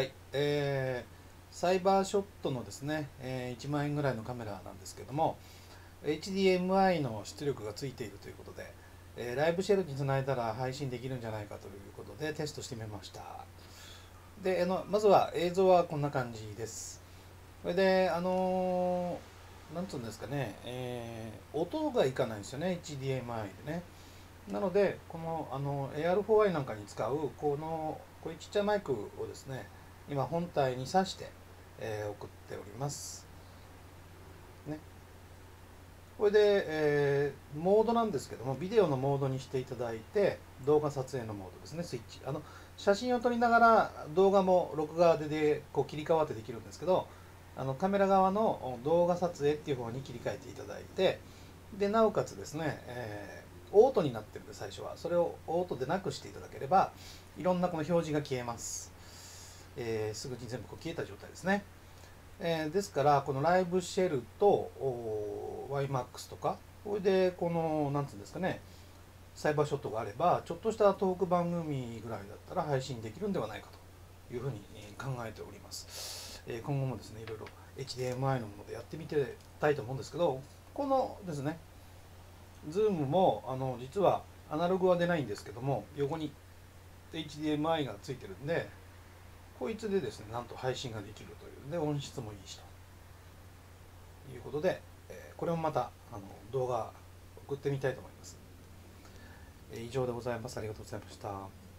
はい、えー、サイバーショットのですね、えー1万円ぐらいのカメラなんですけども HDMI の出力がついているということで、えーライブシェルにつないだら配信できるんじゃないかということでテストしてみました。であのまずは映像はこんな感じです。それであのーなんつうんですかね、えー音がいかないんですよね HDMI でね。なのでこのあの AR4i なんかに使うこのこういうちっちゃいマイクをですね今本体に挿して、えー送っております。ね。これで、えーモードなんですけどもビデオのモードにしていただいて動画撮影のモードですね。スイッチ。あの写真を撮りながら動画も録画ででこう切り替わってできるんですけどあのカメラ側の動画撮影っていう方に切り替えていただいてでなおかつですね、えーオートになってるんで最初は。それをオートでなくしていただければいろんなこの表示が消えます、えーすぐに全部消えた状態ですね、えーですからこのライブシェルと YMAX とかこれでこのなんつうんですかねサイバーショットがあればちょっとしたトーク番組ぐらいだったら配信できるんではないかというふうに考えております、えー今後もですねいろいろ HDMI のものでやってみてたいと思うんですけどこのですねズームもあの実はアナログは出ないんですけども横に HDMI がついてるんでこいつでですねなんと配信ができるというで音質もいいしということで、えこれもまたあの動画送ってみたいと思います、え以上でございます。ありがとうございました。